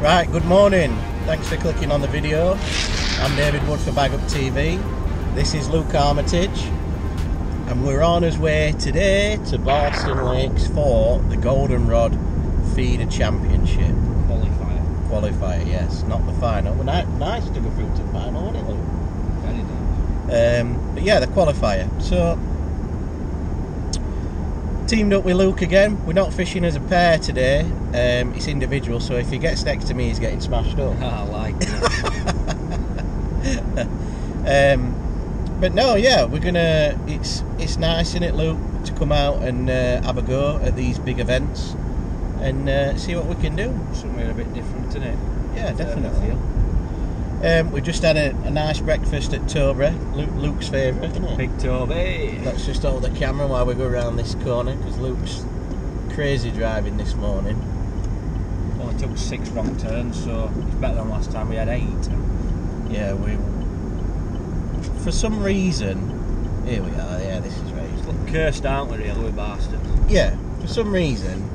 Right, good morning. Thanks for clicking on the video. I'm David Wood for Bag Up TV. This is Luke Armitage, and we're on our way today to Barston Lakes for the Golden Rod Feeder Championship Qualifier. qualifier. Yes, not the final. But nice to go through to the final, wasn't it, Luke? Very nice. Um, but yeah, the qualifier. So teamed up with Luke again. We're not fishing as a pair today. Um, it's individual, so if he gets next to me, he's getting smashed up. I like it. Um, but no, yeah, we're gonna. It's it's nice, isn't it, Luke, to come out and uh, have a go at these big events and uh, see what we can do. Somewhere a bit different, isn't it? Yeah, definitely. Um, we just had a, a nice breakfast at Tobra, Luke, Luke's favourite, isn't it? Big Toby. Let's just hold the camera while we go around this corner because Luke's crazy driving this morning. Only took six wrong turns, so it's better than last time we had eight. Yeah, we. For some reason, here we are. Yeah, this is right. Look, cursed, aren't we, really, with bastards? Yeah, for some reason,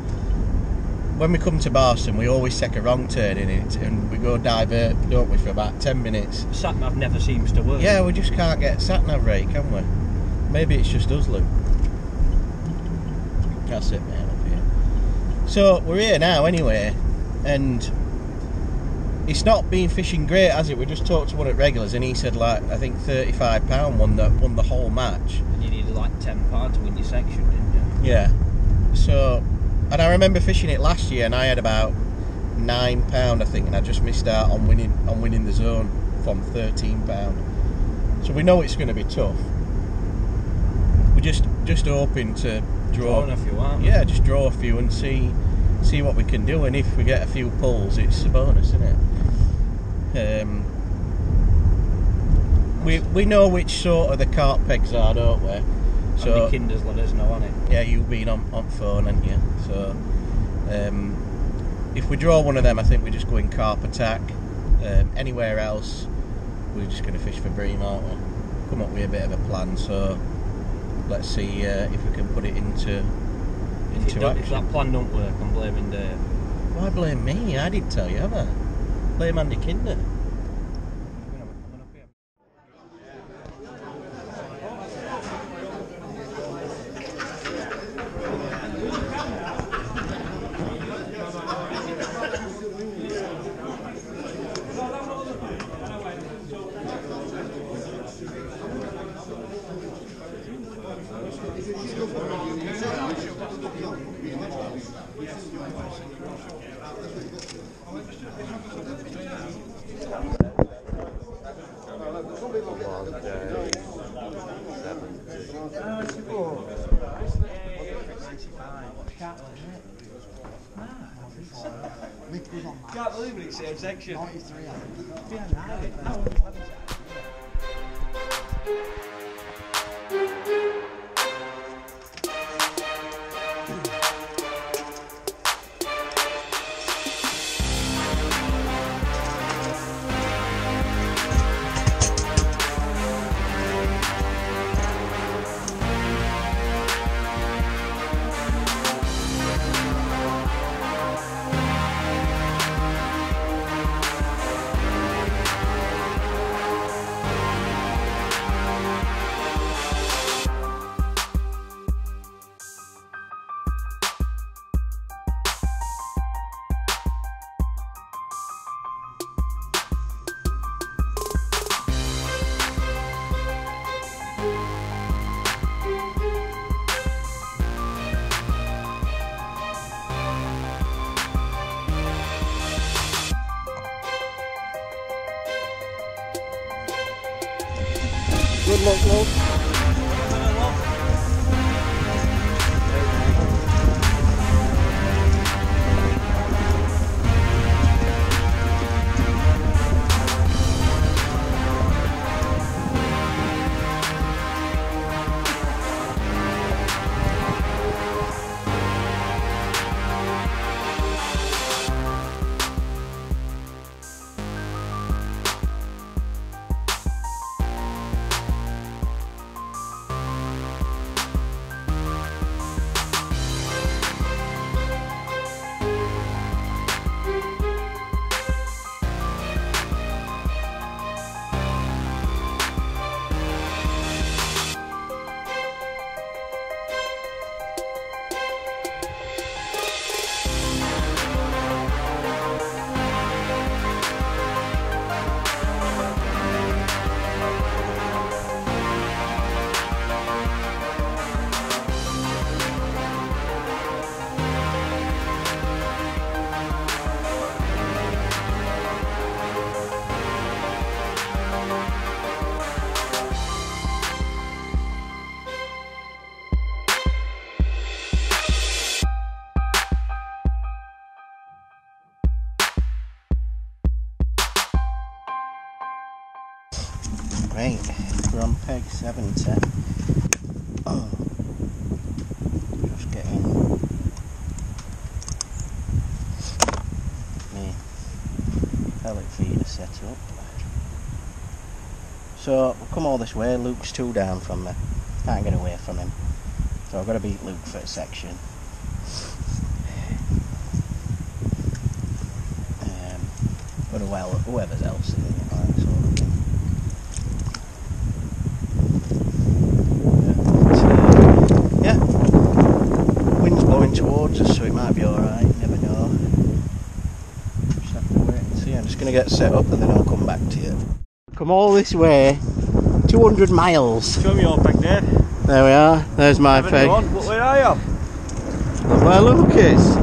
when we come to Barston, we always take a wrong turn in it and we go divert, don't we, for about 10 minutes. Sat nav never seems to work. Yeah, we just can't get sat nav right, can we? Maybe it's just us, Luke. That's it, mate, up here. So, we're here now anyway, and it's not been fishing great, has it? We just talked to one at Regulars and he said, like, I think £35 won the, won the whole match. And you needed like ten pounds to win your section, didn't you? Yeah. So, and I remember fishing it last year, and I had about nine pound, I think, and I just missed out on winning on winning the zone from thirteen pound. So we know it's going to be tough. We're just just hoping to draw. Drawing a few, aren't we? Yeah, just draw a few and see see what we can do. And if we get a few pulls, it's a bonus, isn't it? Um, we we know which sort of the cart pegs are, don't we? So, Andy Kinder's let us know on it. Yeah, you've been on, on phone, haven't you? So, um, if we draw one of them, I think we're just go in carp attack. Um, anywhere else, we're just going to fish for bream, aren't we? Come up with a bit of a plan. So, let's see uh, if we can put it into If, into it don't, if that plan don't work, I'm blaming Dave. Why blame me? I didn't tell you, have I? Blame Andy Kinder. God, believe it's Sam Section. 93, I think. Yeah, 90. look, look. So, we've come all this way, Luke's two down from me. Can't get away from him. So I've got to beat Luke for a section. Um, but well, whoever's else is in it, sort of thing. Yeah, but, uh, yeah. Wind's blowing towards us, so it might be alright, never know. Just have to wait and see. I'm just going to get set up and then I'll come back to you. Come all this way, 200 miles. Show me your peg there. There we are, there's my peg. Where I am. Look where Luke is.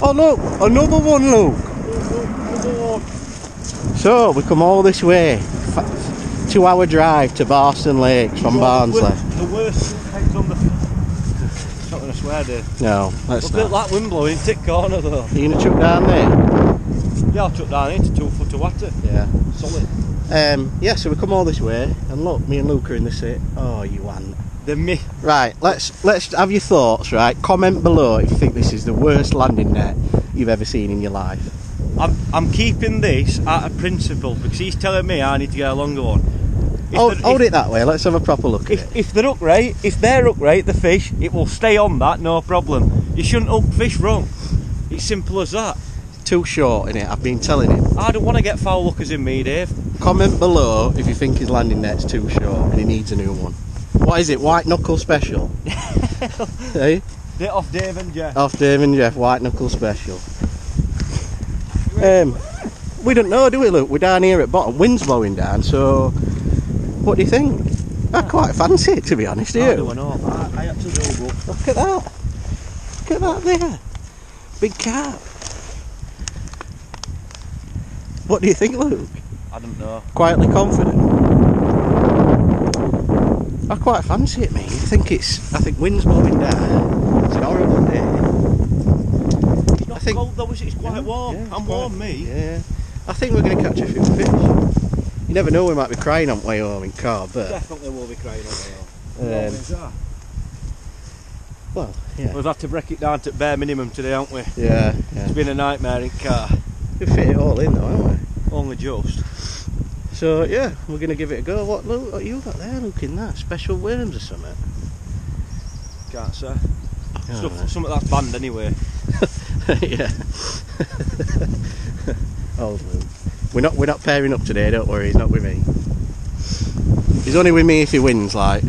Oh look, another one Luke. So we come all this way. Two hour drive to Barston Lakes from Barnsley. The worst pegs on the. Not gonna swear, dude. No, let's Look at that wind blowing in tick corner though. Are you gonna chuck down there? Yeah, I took down into two foot of water. Yeah. Solid. Um, yeah, so we come all this way and look, me and Luke are in the seat. Oh you ant. The me. Right, let's let's have your thoughts, right? Comment below if you think this is the worst landing net you've ever seen in your life. I'm, I'm keeping this out of principle because he's telling me I need to get a longer one. If Hold, they're- hold if, it that way, let's have a proper look at If, it. if they're up right, if they're upright, the fish, it will stay on that, no problem. You shouldn't hook fish wrong. It's simple as that. Too short in it, I've been telling him. I don't want to get foul lookers in me, Dave. Comment below if you think his landing net's too short and he needs a new one. What is it? White knuckle special? hey? Get off Dave and Jeff. Off Dave and Jeff, white knuckle special. Um, we don't know, do we? Look, we're down here at bottom. Wind's blowing down, so what do you think? I quite fancy it, to be honest. Do I you? do know. I, I had to go. Look at that. Look at that there. Big carp. What do you think, Luke? I don't know. quietly confident. I quite fancy it, mate. I think it's. I think wind's blowing down. It's a horrible day. It's not I think- cold though, is it? It's quite warm. Yeah, it's I'm quite- warm, me. Yeah. I think we're going to catch a few fish. You never know, we might be crying on the way home in car, but Definitely will be crying on um, well, yeah, We've had to break it down to bare minimum today, haven't we? yeah, yeah. It's been a nightmare in car. We fit it all in, though, haven't we? Only just. So yeah, we're going to give it a go. What look? What you got there? Looking that special worms or something? Can't say. Oh, Stuff, right. something that's banned anyway. yeah. Oh, old Luke. We're not we're not pairing up today, don't worry, he's not with me. He's only with me if he wins, like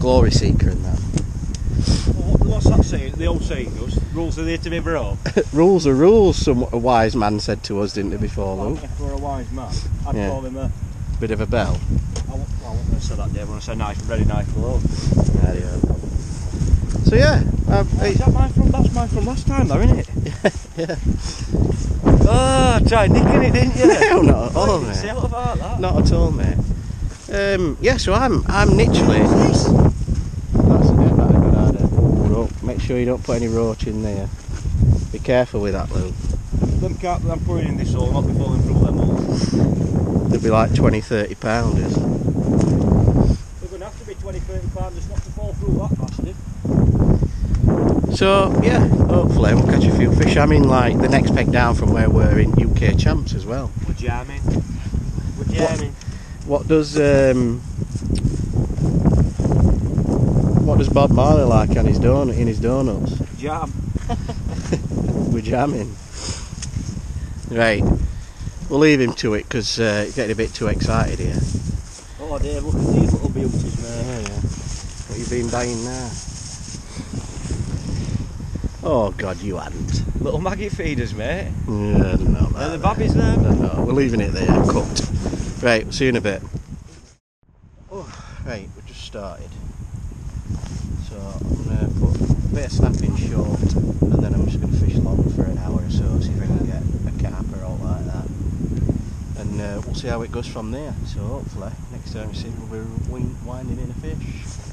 Glory Seeker and that. What, what's that saying? The old saying goes, rules are there to be broke. rules are rules, some a wise man said to us, didn't he, before Well, Luke? if we're a wise man, I'd Yeah. call him a. Bit of a bell. I won't, well, I won't say that when I say nice, very nice below. There you are. So yeah, um, Oh, is that mine from? That's mine from last time, though, isn't it? yeah. Ah, tried nicking it, didn't you? No, not at all, Why did you say mate. Not at all, mate. Um, yeah, so I'm I'm literally. That's a bit that a good idea. Ro- Make sure you don't put any roach in there. Be careful with that, Luke. Them carp that I'm putting in this hole, not be falling through them holes. They'll be like 20, 30 pounders. They're going to have to be 20, 30 pounders not to fall through that bastard. So yeah, hopefully we'll catch a few fish. I'm in like the next peg down from where we're in UK champs as well. We're jamming. We're jamming. What does um, what does Bob Marley like on his donut in his donuts? Jam. We're jamming. Right, we'll leave him to it because uh, he's getting a bit too excited here. Oh, dear, look at these little beauties, man. Yeah, yeah. What you been buying now? Oh God, you hadn't. Little maggot feeders, mate. Yeah, I don't know. They're the babbies there. I don't know. We're leaving it there, cooked. Right, we'll see you in a bit. Oh, right, we just started. So I'm gonna put a bit of snapping short, and then I'm just gonna fish long for an hour or so, see if I can get a carp or all like that. And uh, we'll see how it goes from there. So hopefully, next time we see, we'll be winding in a fish.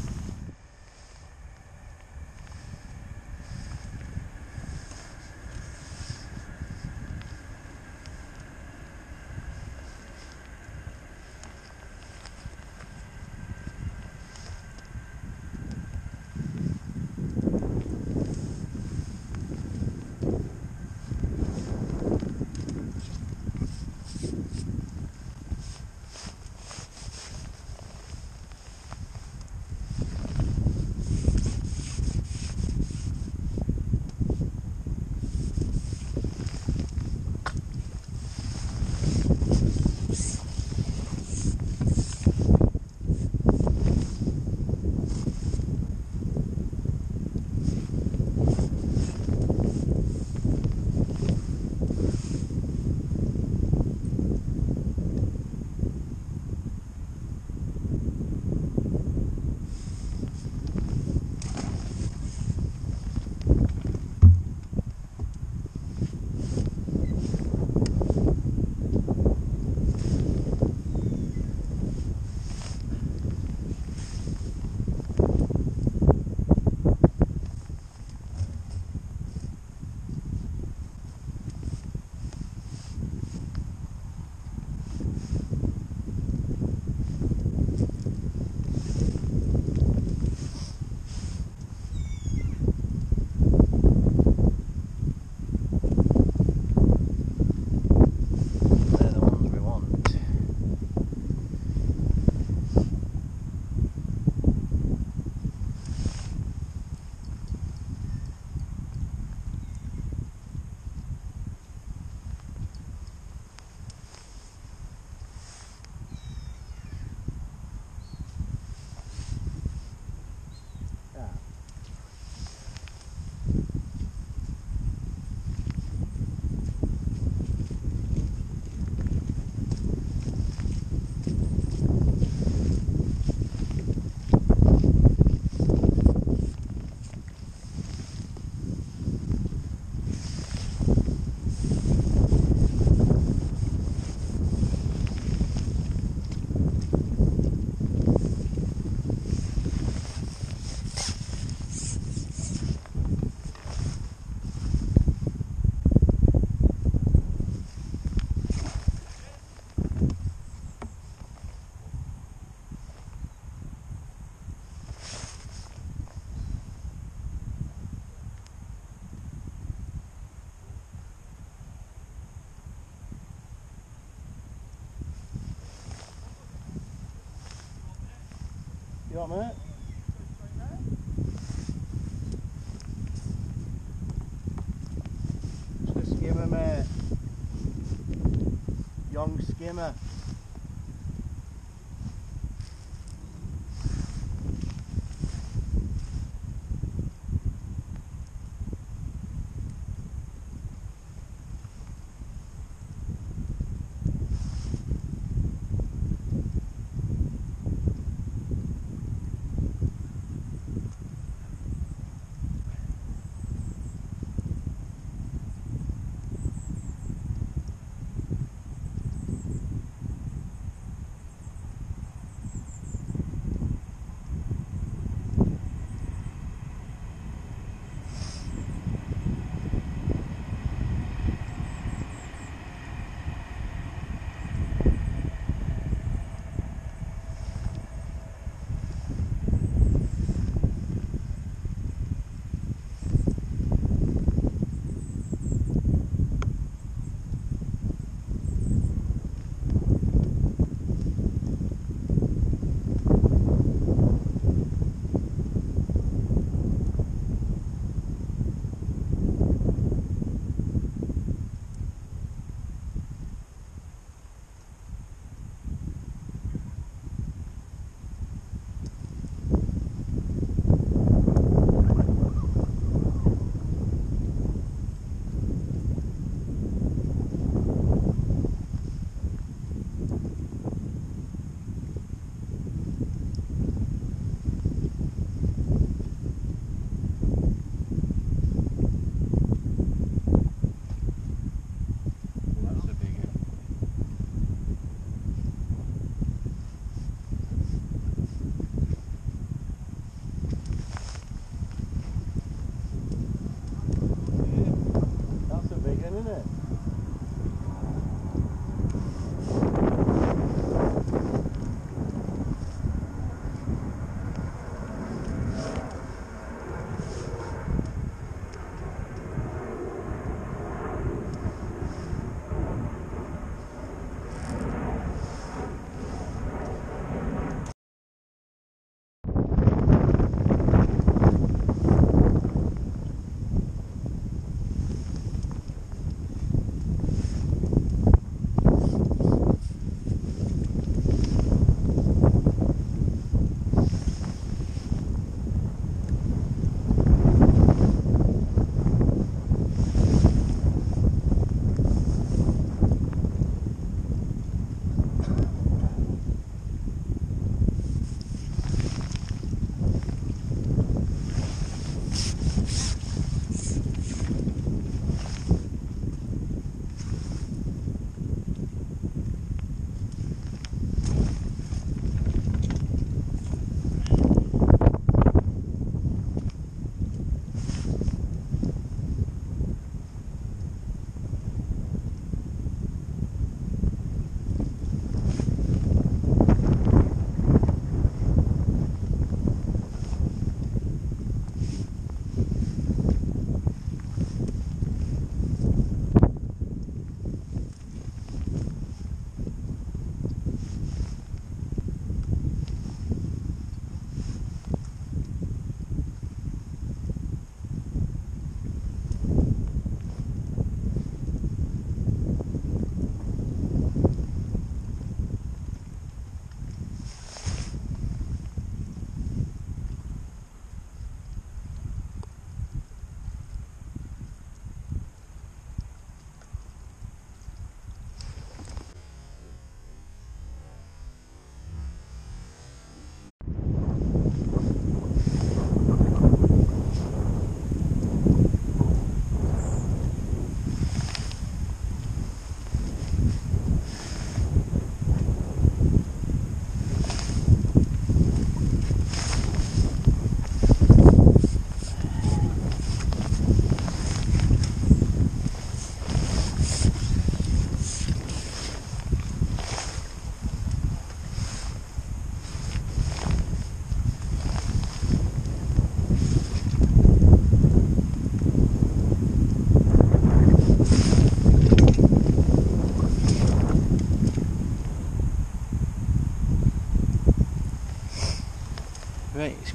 Young skimmer.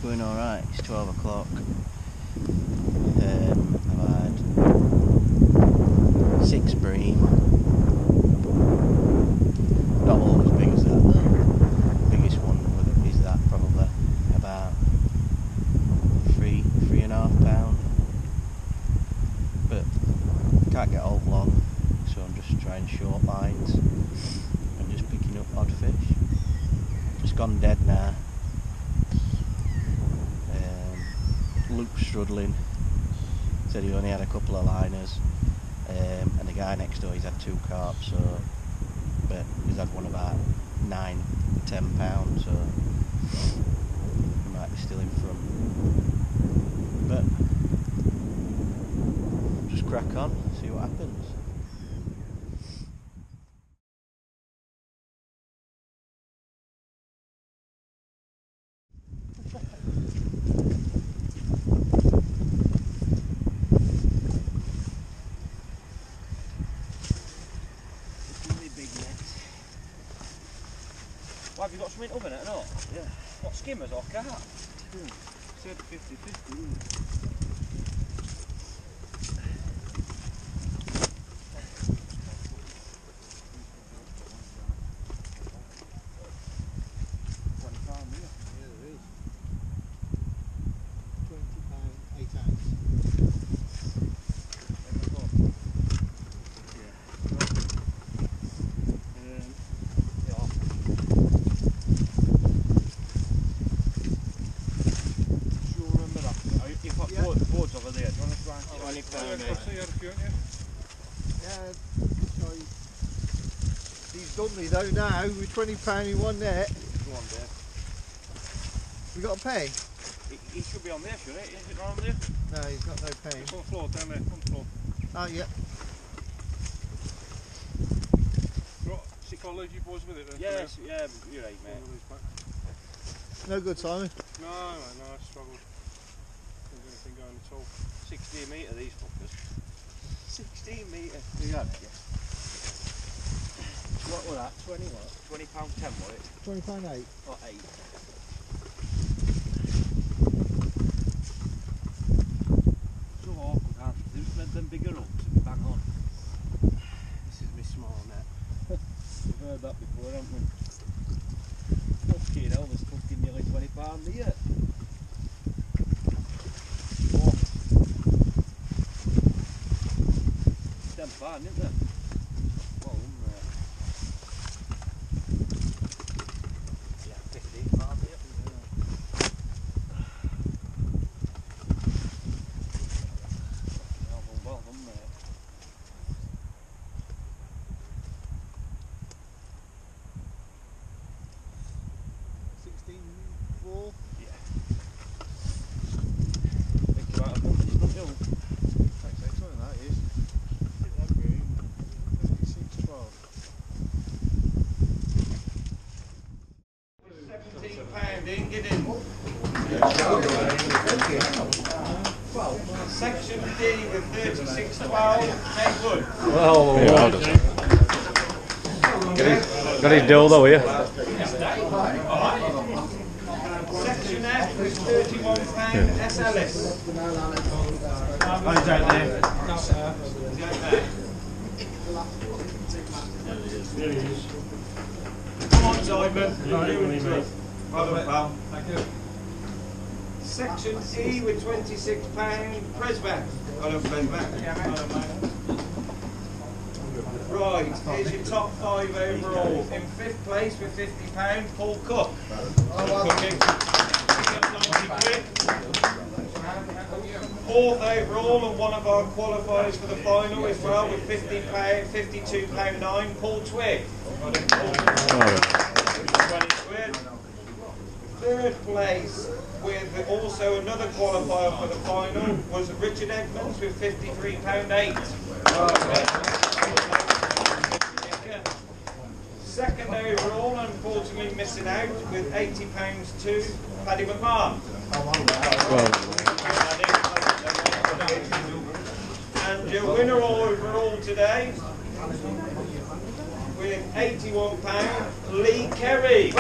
Going alright. It's 12 o'clock. Um, I've had six bream. Not all as big as that though. Biggest one was- is that probably about three, three and a half pound. But can't get all long, so I'm just trying short lines and just picking up odd fish. Just gone dead now. Um, Luke's struggling. Said he only had a couple of liners. Um, and the guy next door, he's had two carp, so but he's had one about nine, ten pounds, so he might be still in front. But just crack on, see what happens. Really big net. Have you oven it or not? Yeah. What skimmers or carp? Hmm. Said 50 50. You've got Yeah. board, boards over there. Do you want to try and Twenty Yeah, pound. I'll see you had a few, haven't you? Yeah, so he's done me though now with twenty pound in one net. Go on, Dave. We got to pay? He, he should be on there, shouldn't he? Is it on there? No, he's got no paying. It's on the floor, down there, on the floor. Oh yeah. Right, sick I'll leave you boys with it then. Yes, yeah, you're right, Yeah. mate. No good, Simon. No, no, no, I struggled. Couldn't get anything going at all. 16 metre, these fuckers. 16 metre. You got What was that? 20 what? 20 pound 10, was it? Twenty pound eight. Or 8. So awkward, aren't they? Them, them bigger hooks and bang on. This is my small net. We've heard that before, haven't we? Fucking hell, there's fucking nearly 20 pound here. What? Ten pound, isn't there? Well, um, uh, Yeah, 15 pound here. well, well, well done, mate. Sixteen four. Think you might have done this, don't you? That's excellent. That is. That green. Fifty-six twelve. Seventeen pound in, get in. Section D with thirty-six twelve, Dave Wood. Got his dildo here. Section F with thirty-one pound, SLS. How's that there? Come on, Simon. Well done, pal. Thank you. Section E with twenty-six pound, Presback. Hello, Presback. Right, here's your top five overall. In fifth place with £50, Paul Cook. Fourth overall and one of our qualifiers for the final as well with £50, £52.9, Paul Twig. Third place with also another qualifier for the final was Richard Edmonds with £53.8. Secondary overall, unfortunately missing out with £80 to Paddy McMahon. And your winner overall today with £81, Lee Kerry.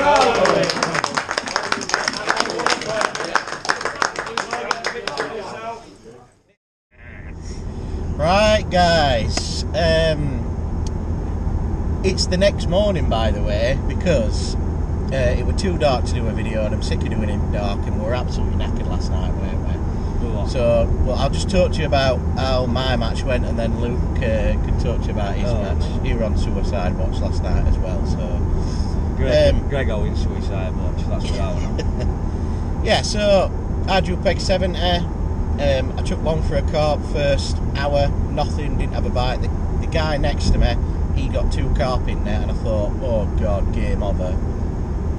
Right guys, um, it's the next morning, by the way, because uh, it was too dark to do a video, and I'm sick of doing it in dark, and we were absolutely knackered last night, weren't we? So, well, I'll just talk to you about how my match went, and then Luke uh, can talk to you about his Oh. match. He were on Suicide Watch last night as well, so. Greg, Um, Greg Owens suicide watch. That's what I want. Yeah, so I drew peg 70. Um, I took one for a carp first hour, nothing, didn't have a bite. The, the guy next to me, he got two carp in there, and I thought, oh god, game over.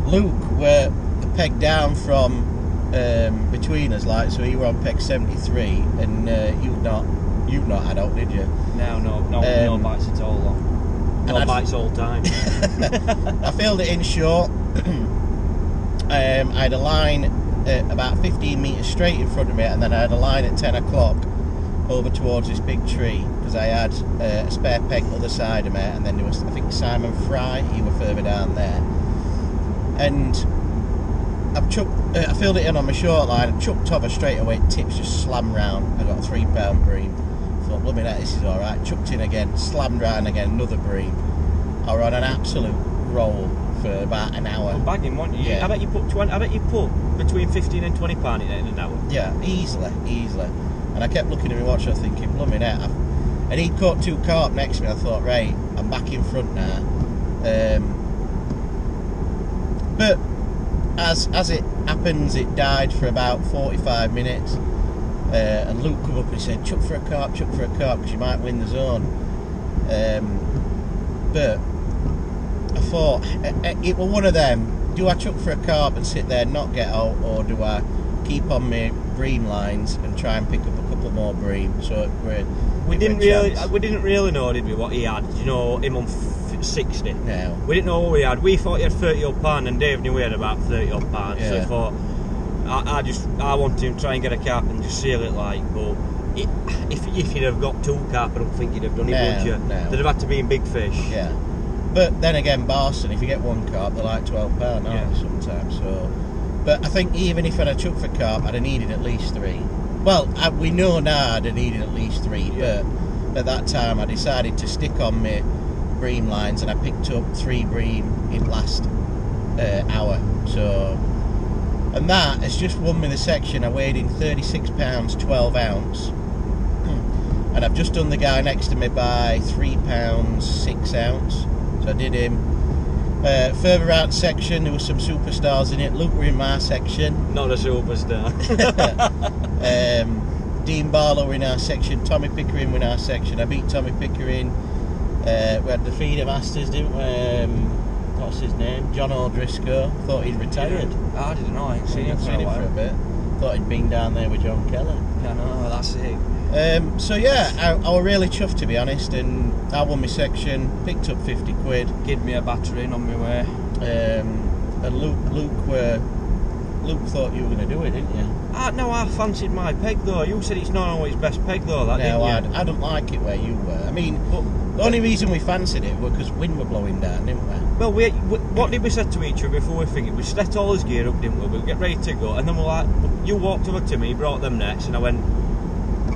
Luke were the peg down from um, between us, like, so he were on peg 73, and uh, you not you not had out, did you? No, no, no, no Um, bites at all. Long. No bites all time. I filled it in short. um, I had a line about 15 metres straight in front of me, and then I had a line at 10 o'clock over towards this big tree because I had uh, a spare peg other side of me, and then there was, I think, Simon Fry, he were further down there. And I've chucked, uh, I filled it in on my short line, I chucked over straight away, tips just slammed round. I got a three pound bream. Thought, blooming that this is alright. Chucked in again, slammed round again, another bream. I were on an absolute roll for about an hour. Well, bagging, weren't you? Yeah. I bet you put 20, I bet you put between 15 and 20 pound in it in an hour. Yeah, easily, easily. And I kept looking at my watch, I was thinking, blooming heck. I've- And he'd caught two carp next to me. I thought, right, I'm back in front now. Um, but as as it happens, it died for about 45 minutes. Uh, and Luke come up and said, chuck for a carp, chuck for a carp, because you might win the zone. Um, but I thought, eh, eh, it was one of them. Do I chuck for a carp and sit there and not get out, or do I keep on my bream lines and try and pick up a couple more bream? So we're, We didn't really, chance. we didn't really know, did we, what he had? You know, him on f- 60. No. We didn't know what we had. We thought he had 30 odd pound, and Dave knew we had about 30 odd pound. So Yeah. he thought, I, I just, I wanted him to try and get a cap and just seal it like, but it, if if you'd have got two carp, I don't think you'd have done it, No, would you? no. They'd have had to be in big fish. Yeah. But then again, Barston, if you get one carp, they're like twelve pound, aren't Yeah. they, sometimes? So, but I think even if I'd have chucked for carp, I'd have needed at least three. Well, I, we know now I'd have needed at least three, Yeah. but at that time I decided to stick on my bream lines, and I picked up three bream in last uh, hour. So, and that has just won me the section. I weighed in thirty six pounds twelve ounce and I've just done the guy next to me by three pounds six ounce. So I did him. Uh, further out section, there was some superstars in it. Luke were in my section. Not a superstar. Um, Dean Barlow were in our section. Tommy Pickering were in our section. I beat Tommy Pickering. Uh, we had the feeder masters, didn't we? Um, what's his name? John O'Driscoll. Thought he'd retired. I didn't know. I ain't Seen him, seen him for a bit. Thought he'd been down there with John Keller. Yeah, no, that's it. Um, so yeah, I, I was really chuffed to be honest, and I won my section, picked up fifty quid, Give me a battery on my way. um, and Luke, Luke, were, Luke thought you were going to do it, didn't you? Ah, no, I fancied my peg though. You said it's not always best peg though, that no, I, didn't you? I don't like it where you were. I mean, the only reason we fancied it was because wind were blowing down, didn't we? Well, we, we, what did we say to each other before we figured? We set all his gear up, didn't we? We get ready to go, and then we're like, you walked over to me, brought them nets, and I went,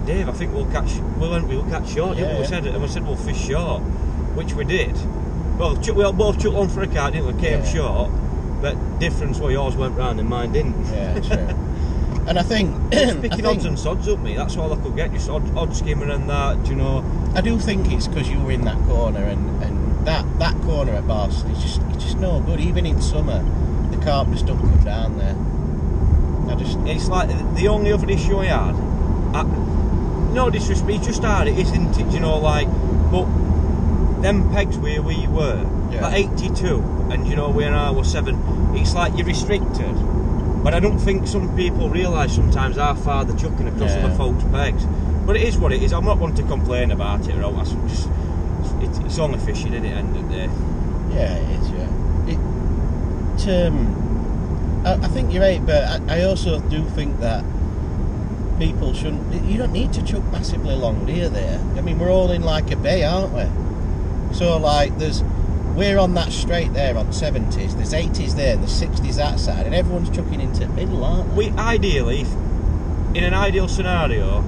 Dave, I think we'll catch, we'll, we'll catch short. Yeah, didn't we? yeah. said, and we said we'll fish short, which we did. Well, we all both chucked on for a cart, didn't we? Came Yeah. short, but difference was yours went round and mine didn't. Yeah, true. and I think, I picking think- odds and sods up, me. That's all I could get. Just odd, odd skimming and that. do You know, I do think it's because you were in that corner, and, and that, that corner at Barston is just it's just no good. Even in summer, the carp just don't come down there. I just it's like the only other issue I had. I, no disrespect, it's just hard, it isn't it? You know, like, but them pegs where we were, Yeah. at 82, and you know, where I was 7, it's like you're restricted. But I don't think some people realise sometimes how far they're chucking across Yeah. other folks' pegs. But it is what it is. I'm not one to complain about it, or I'm just, it's, it's only fishing at the end of the day. Yeah, it is. Yeah, it. Um, I, I think you're right, but I, I also do think that people shouldn't. You don't need to chuck massively long, you? There. I mean, we're all in like a bay, aren't we? So like, there's we're on that straight there on seventies. There's eighties there, there's sixties that side, and everyone's chucking into the middle, aren't they? We ideally, in an ideal scenario,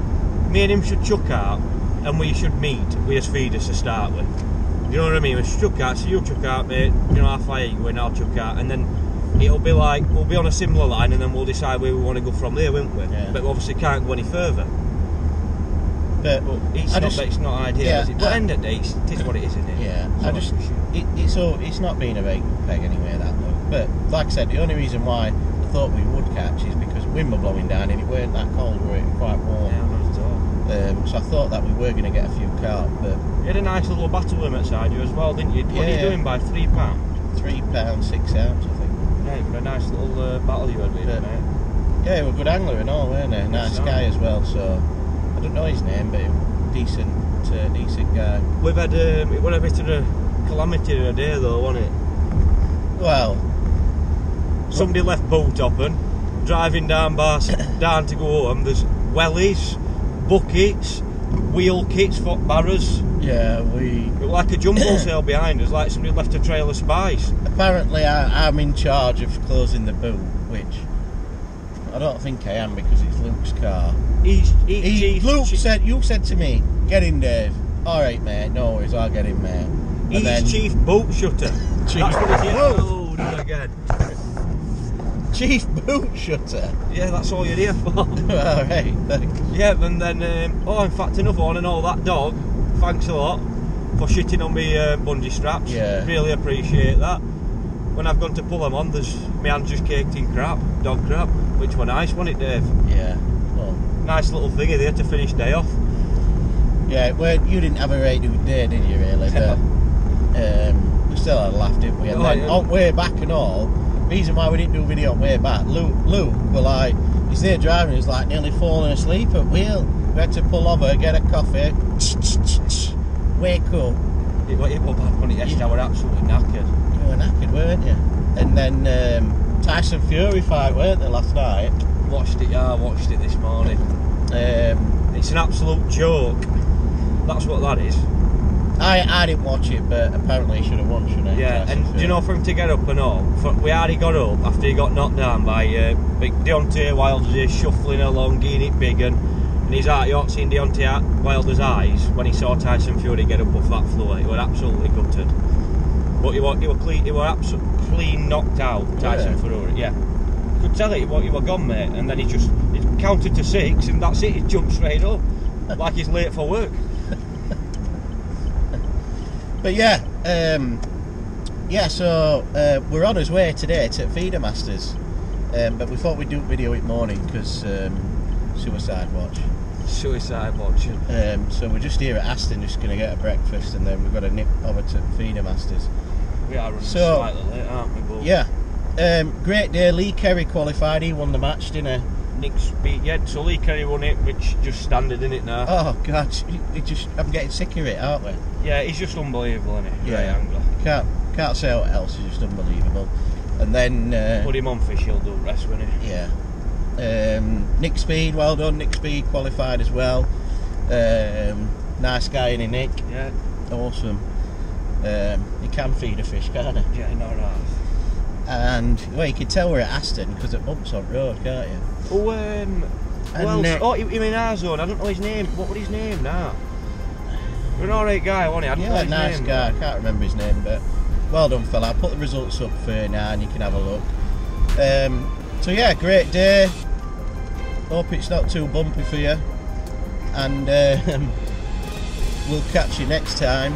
me and him should chuck out, and we should meet with as feeders to start with. You know what I mean? We should chuck out, so you chuck out, mate. You know, I'll fire you and I'll chuck out, and then it'll be like we'll be on a similar line, and then we'll decide where we want to go from there, won't we? Yeah. But we obviously can't go any further. But But it's I not. just- it's not ideal. yeah, is it? But end of day, it's, it is what it is, isn't it? yeah, It's I not just it, it's all it's not been a good peg anyway that look. But like I said, the only reason why I thought we would catch is because wind were blowing down and it weren't that cold, were it quite warm. Yeah, not at all. Um, so I thought that we were going to get a few carp, but You had a nice little battle him outside you as well, didn't you? What are you doing by three pound? three pound six ounce, I think. Yeah, got a nice little uh, battle you had with him, Yeah. mate. Yeah, he was a good angler and all, weren't he? Nice guy as well. So I don't know his name, but decent, uh, decent guy. We've had um, it was a bit of a calamity the other day though, wasn't it? Well, Somebody left boat open, driving down Bars down to go home. There's wellies, buckets, wheel kits, for barrows. yeah, we It like a jumbo sale behind us, like somebody left a trail of spice. apparently I, I'm in charge of closing the boot, which I don't think I am because it's Luke's car. He's, he, He, chief, Luke chi- said, you said to me, get in, Dave. All right, mate. No worries, I'll get in, mate. And he's then chief boat shutter. Chief- That's what. Oh, again. Chief boot shutter. Yeah, that's all you're here for. all right, thanks. Yeah, and then, um, oh, in fact, another one, and all that dog, thanks a lot for shitting on me uh, bungee straps. Yeah. Really appreciate that. When I've gone to pull them on, there's my hand just caked in crap, dog crap, which were nice, wasn't it, Dave? Yeah. Well, Nice little thingy there to finish day off. yeah. Well, you didn't have a very good day, did you? Really? But um, we still had a laugh, didn't we? And Oh, then yeah. on way back and all. Reason why we didn't do a video on way back, Lou, Luke, were like, he's there driving, he's like nearly falling asleep at wheel. We had to pull over, get a coffee, wake up. It, it was bad when it yesterday, I were absolutely knackered. You were knackered, weren't you? And then um, Tyson Fury fight, weren't they, last night? Watched it, yeah, I watched it this morning. Um, It's an absolute joke. That's what that is. I I didn't watch it, but apparently he should have won, shouldn't he? Yeah, and do you know for him to get up and all, for, we already got up after he got knocked down by uh, big Deontay Wilder just shuffling along, getting it big and, and his heart, you seen Deontay Wilder's eyes when he saw Tyson Fury get up off that floor. He was absolutely gutted. But he was, he was clean, he was absolutely clean knocked out, Tyson Yeah. Fury. Yeah. Could tell it, was, he was gone, mate. And then he just he counted to six and that's it, he jumped straight up. like he's late for work. But yeah, um, yeah. So uh, we're on his way today to Feeder Masters, um, but we thought we'd do a video it morning because um, Suicide Watch. Suicide watching. Um, so we're just here at Aston, just going to get a breakfast, and then we've got to nip over to Feeder Masters. We are running So- slightly late, aren't we? But Yeah, um, great day. Lee Kerry qualified. He won the match, didn't he? Nick Speed, yeah, so Lee Kerry won it, which just standard in it now. Oh God, it just I'm getting sick of it, aren't we? yeah, he's just unbelievable, isn't he? Yeah. angler. Can't can't say what else. It's just unbelievable. And then uh, Put him on fish, he'll do rest, won't he? Yeah. Um, Nick Speed, well done. Nick Speed qualified as well. Um, nice guy, in Nick? Yeah, Awesome. Um, he can feed a fish, can't he? yeah, no, no. And well, you can tell we're at Aston because it bumps on road, can't you? Oh, um, And, uh, oh, he, he in our zone. I don't know his name. What was his name now? You're an alright guy, wasn't he? I Yeah, nice name. guy. I can't remember his name, but well done, fella. I'll put the results up for you now, and you can have a look. Um, so yeah, great day. Hope it's not too bumpy for you, and um, we'll catch you next time.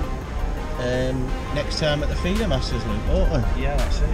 Um, next time at the Feeder Masters, Luke, won't we? Yeah, that's it.